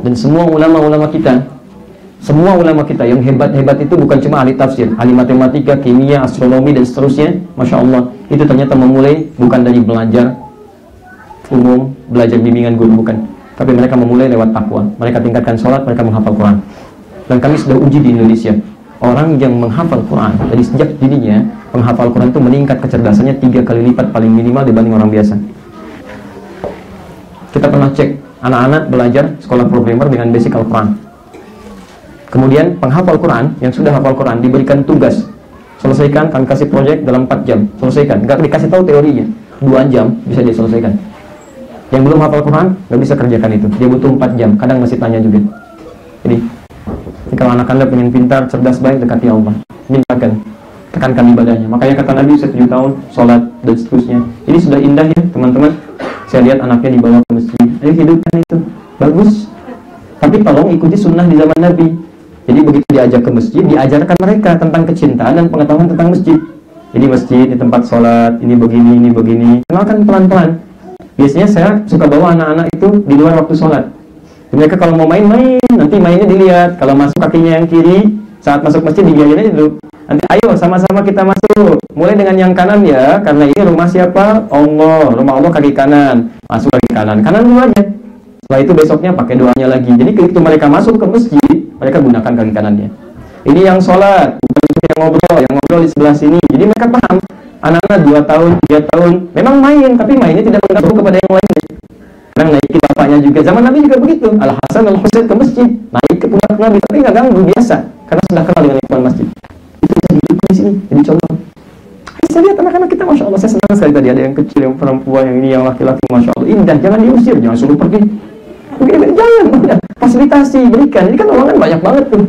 Dan semua ulama-ulama kita, semua ulama kita yang hebat-hebat itu bukan cuma ahli tafsir, ahli matematika, kimia, astronomi dan seterusnya. Masya Allah, itu ternyata memulai bukan dari belajar umum, belajar bimbingan guru bukan, tapi mereka memulai lewat takwa. Mereka tingkatkan sholat, mereka menghafal Quran. Dan kami sudah uji di Indonesia, orang yang menghafal Quran dari sejak dininya menghafal Quran itu meningkat kecerdasannya tiga kali lipat paling minimal dibanding orang biasa. Kita pernah cek anak-anak belajar sekolah programmer dengan basic Al-Quran. Kemudian penghafal Quran yang sudah hafal Quran diberikan tugas. Selesaikan kami kasih proyek dalam 4 jam. Selesaikan. Nggak dikasih tahu teorinya. Dua jam bisa diselesaikan yang belum hafal Quran nggak bisa kerjakan itu. Dia butuh 4 jam. Kadang masih tanya juga. Jadi kalau anak anda pengen pintar cerdas baik dekati Allah. Mintakan. Tekankan ibadahnya. Makanya kata Nabi setiap tahun sholat dan seterusnya. Ini sudah indah ya teman-teman saya lihat anaknya dibawa ke masjid. Ayo hidupkan itu. Bagus. Tapi tolong ikuti sunnah di zaman Nabi. Jadi begitu diajak ke masjid diajarkan mereka tentang kecintaan dan pengetahuan tentang masjid. Jadi masjid di tempat sholat ini begini ini begini. Kenalkan pelan-pelan. Biasanya saya suka bawa anak-anak itu di luar waktu sholat. Mereka kalau mau main-main nanti mainnya dilihat. Kalau masuk kakinya yang kiri saat masuk masjid dibiarin aja dulu. Nanti ayo sama-sama kita masuk. Mulai dengan yang kanan ya karena ini rumah siapa? Allah. Rumah Allah kaki kanan. Masuk kaki kanan. Kanan dulu aja. Setelah itu besoknya pakai doanya lagi. Jadi ketika mereka masuk ke masjid mereka gunakan kaki kanannya ini yang sholat bukan yang ngobrol. Yang ngobrol di sebelah sini. Jadi mereka paham. Anak-anak dua tahun tiga tahun memang main tapi mainnya tidak mengganggu kepada yang lainnya kadang naikin bapaknya juga. Zaman Nabi juga begitu. Al Hasan Al Husain ke masjid naik ke pundak Nabi tapi nggak ganggu biasa karena sudah kenal dengan lingkungan masjid. Itu bisa hidupkan di sini jadi contoh saya lihat anak-anak kita masya Allah. Saya senang sekali tadi ada yang kecil yang perempuan yang ini yang laki-laki masya Allah. Indah jangan diusir jangan suruh pergi. Begini, jangan. Udah fasilitasi berikan. Ini kan ruangan banyak banget tuh.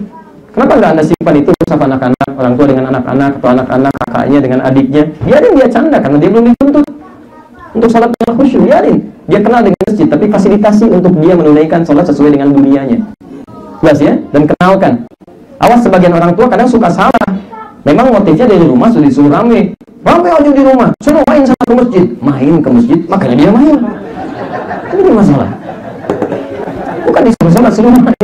Kenapa nggak anda simpan itu bersama anak-anak orang tua dengan anak-anak atau anak-anak kakaknya dengan adiknya? Biarin dia canda karena dia belum dituntut. Untuk sholat dengan khusyuk biarin. Dia kenal dengan masjid tapi fasilitasi untuk dia menunaikan sholat sesuai dengan dunianya. Jelas ya? Dan kenalkan Awas sebagian orang tua kadang suka salah. Memang motifnya dari rumah sudah disuruh rame. Rame aja di rumah, suruh main sama ke masjid. Main ke masjid, makanya dia main. Ini masalah. Bukan disuruh sama, suruh main.